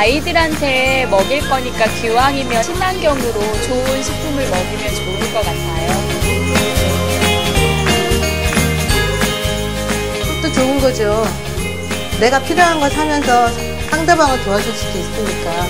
아이들한테 먹일 거니까 기왕이면 친환경으로 좋은 식품을 먹이면 좋을 것 같아요. 또 좋은 거죠. 내가 필요한 걸 사면서 상대방을 도와줄 수도 있으니까.